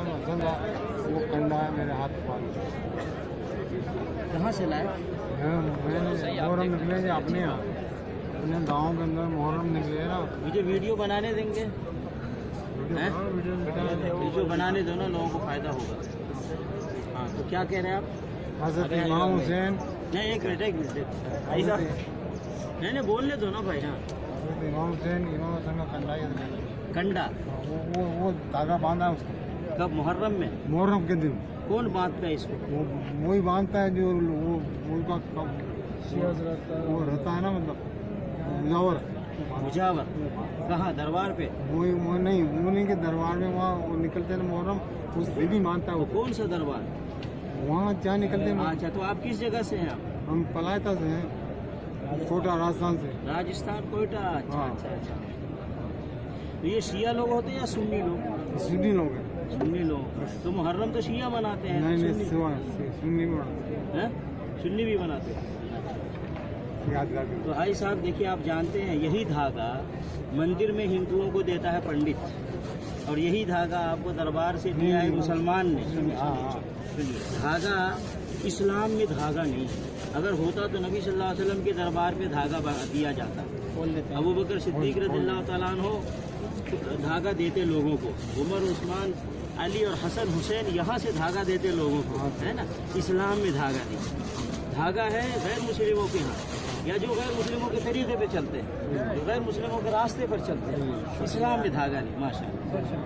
नाम वो कंडा है मेरे हाथ पाल कहाँ से लाए? मैंने मुहर्रम निकले थे अपने यहाँ। अपने गाँव के अंदर मुहर्रम निकले ना। मुझे वीडियो बनाने देंगे। वीडियो वीडियो बनाने दो ना लोगों को फ़ायदा होगा। हाँ तो क्या कह रहे हैं आप? हज़रत इमाम हुसैन। नहीं एक मिनट एक मिनट भाई साहब नहीं नहीं बोलने दो ना भाई हाँ। इमाम हुसैन इमाम हुसैन का कंडा कंडा। वो वो वो धागा बांधा है उसको कब? मुहर्रम में? मुहर्रम के दिन। कौन बांधता है इसको? वो वही बांधता है जो वो वो का वो रहता है ना मतलब मुजावर। मुजावर? कहाँ? दरबार पे? वही वो नहीं वो नहीं के दरबार में वहाँ वो निकलते हैं मुहर्रम उस दिन ही मानता है वो। कौन सा दरबार? वहाँ जहाँ निकलते हैं अच्छा तो आप किस जगह से हैं आप? हम पलायता से हैं छोटा राजस्थान से। राजस्थान कोयटा अच्छा हाँ। अच्छा अच्छा। तो ये शिया लोग होते हैं या सुन्नी लोग? सुन्नी लोग हैं। सुन्नी लोग। तो मुहर्रम तो शिया मनाते हैं नहीं नहीं सुन्नी- सुन्नी में हैं? सुन्नी भी मनाते हैं। तो भाई साहब देखिए आप जानते हैं यही धागा मंदिर में हिंदुओं को देता है पंडित। और यही धागा आपको दरबार से दिया है मुसलमान ने। हाँ हाँ। धागा इस्लाम में धागा नहीं है। अगर होता तो नबी सल्लल्लाहु अलैहि वसल्लम के दरबार पे धागा दिया जाता। अबू बकर सिद्दीक रजील्ला हो धागा देते लोगों को। उमर उस्मान अली और हसन हुसैन यहाँ से धागा देते लोगों को है। ना? इस्लाम में धागा नहीं। धागा है गैर मुस्लिमों के यहाँ या जो गैर मुस्लिमों के तरीके पे चलते हैं जो गैर मुस्लिमों के रास्ते पर चलते हैं। इस्लाम में धागा नहीं माशा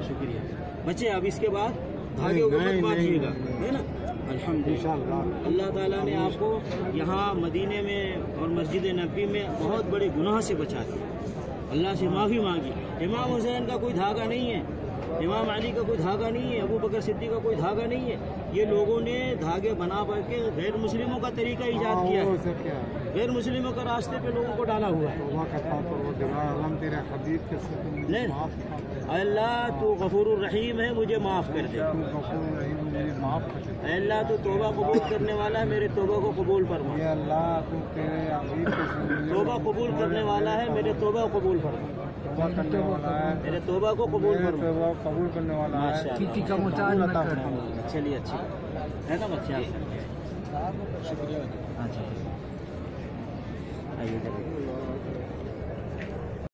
शुक्रिया। बच्चे अब इसके बाद धागे को मत बांधिएगा है ना? अल्हम्दुलिल्लाह। अल्लाह ताला ने आपको यहाँ मदीने में और मस्जिद नबी में बहुत बड़े गुनाह से बचा दिया। अल्लाह से माफ़ी मांगी। इमाम हुसैन का कोई धागा नहीं है। इमाम अली का कोई धागा नहीं है अबू बकर सिद्दीक का कोई धागा नहीं है। ये लोगों ने धागे बना करके गैर मुस्लिमों का तरीका ईजाद किया है। गैर मुस्लिमों का रास्ते पे लोगों को डाला हुआ है। के। माफ़ कर दे। अल्लाह तो गफूर रहीम है मुझे माफ़ कर दे। तू अल्लाह तू तोबा कबूल करने वाला है मेरे तोबा को कबूल फरमा। के तोबा कबूल करने वाला है मेरे तोबा को कबूल फरमा। तौबा करने वाला है। मेरे तोबा को कबूल तौबा कबूल करने वाला है। किसी का मुताज अता फरमा। चलिए अच्छी है ना बच्चे? आप शुक्रिया अच्छा आइए